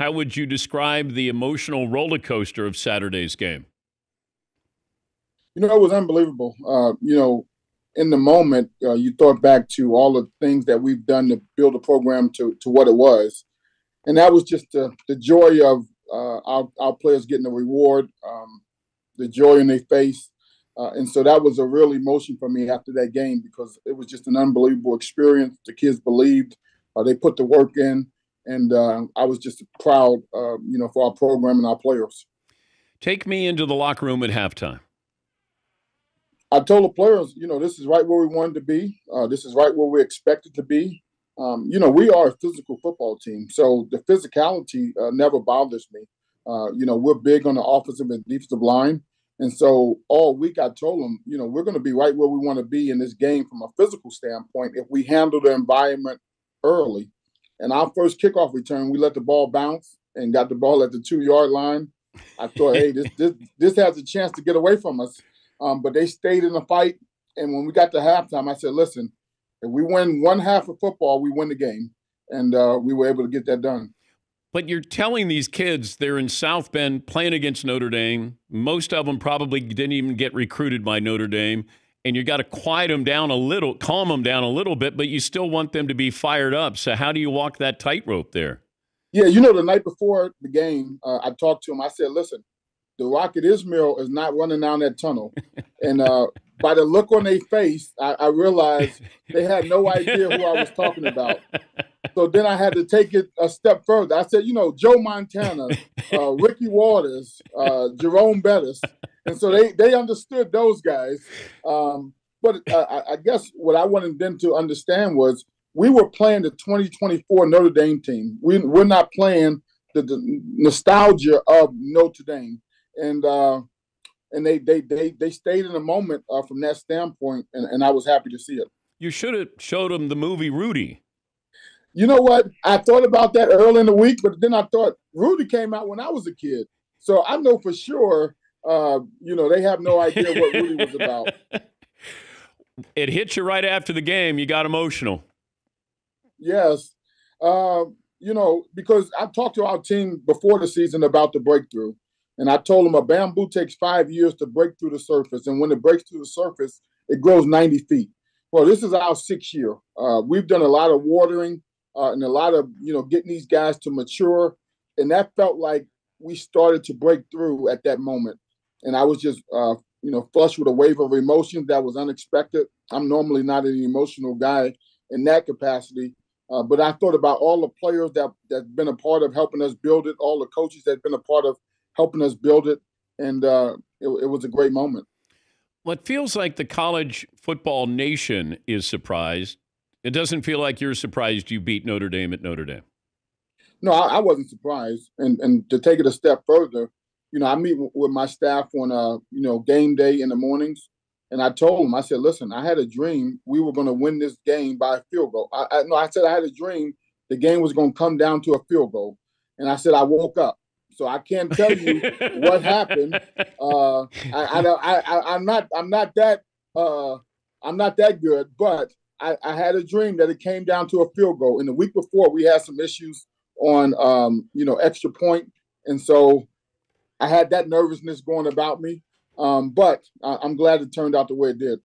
how would you describe the emotional roller coaster of Saturday's game? You know, it was unbelievable. Uh, you know, in the moment, uh, you thought back to all the things that we've done to build a program to, to what it was. And that was just the, the joy of uh, our, our players getting the reward, um, the joy in their face. Uh, and so that was a real emotion for me after that game because it was just an unbelievable experience. The kids believed, uh, they put the work in, and uh, I was just proud, uh, you know, for our program and our players. Take me into the locker room at halftime. I told the players, you know, this is right where we wanted to be. Uh, this is right where we expected to be. Um, you know, we are a physical football team, so the physicality uh, never bothers me. Uh, you know, we're big on the offensive and defensive line, and so all week I told them, you know, we're going to be right where we want to be in this game from a physical standpoint if we handle the environment early. And our first kickoff return, we let the ball bounce and got the ball at the two yard line. I thought, hey, this this this has a chance to get away from us. Um, but they stayed in the fight. And when we got to halftime, I said, listen, if we win one half of football, we win the game. And uh, we were able to get that done. But you're telling these kids they're in South Bend playing against Notre Dame. Most of them probably didn't even get recruited by Notre Dame. And you got to quiet them down a little, calm them down a little bit, but you still want them to be fired up. So, how do you walk that tightrope there? Yeah, you know, the night before the game, uh, I talked to him. I said, listen, the Rocket Ismail is not running down that tunnel. and uh, by the look on their face, I, I, realized they had no idea who I was talking about. So then I had to take it a step further. I said, you know, Joe Montana, uh, Ricky Watters, uh, Jerome Bettis. And so they, they understood those guys. Um, but uh, I, I guess what I wanted them to understand was we were playing the 2024 Notre Dame team. We, we're not playing the, the nostalgia of Notre Dame and uh, and they they they they stayed in the moment uh, from that standpoint, and, and I was happy to see it. You should have showed them the movie Rudy. You know what? I thought about that early in the week, but then I thought Rudy came out when I was a kid, so I know for sure. Uh, you know, they have no idea what Rudy was about. It hit you right after the game. You got emotional. Yes. Uh, you know, because I talked to our team before the season about the breakthrough. And I told them a bamboo takes five years to break through the surface. And when it breaks through the surface, it grows 90 feet. Well, this is our sixth year. Uh, we've done a lot of watering uh, and a lot of, you know, getting these guys to mature. And that felt like we started to break through at that moment. And I was just, uh, you know, flushed with a wave of emotions that was unexpected. I'm normally not an emotional guy in that capacity. Uh, but I thought about all the players that that's been a part of helping us build it, all the coaches that've been a part of helping us build it, and uh, it, it was a great moment. Well, it feels like the college football nation is surprised. It doesn't feel like you're surprised you beat Notre Dame at Notre Dame. No, I, I wasn't surprised. And and to take it a step further, you know, I meet with my staff on a, you know, game day in the mornings, and I told them, I said, listen, I had a dream we were going to win this game by a field goal. I, I no, I said I had a dream the game was going to come down to a field goal, and I said I woke up so I can't tell you what happened. Uh, I, I, I, am not, I'm not that, uh, I'm not that good. But I, I, had a dream that it came down to a field goal. And the week before, we had some issues on, um, you know, extra point, and so I had that nervousness going about me. Um, but I, I'm glad it turned out the way it did.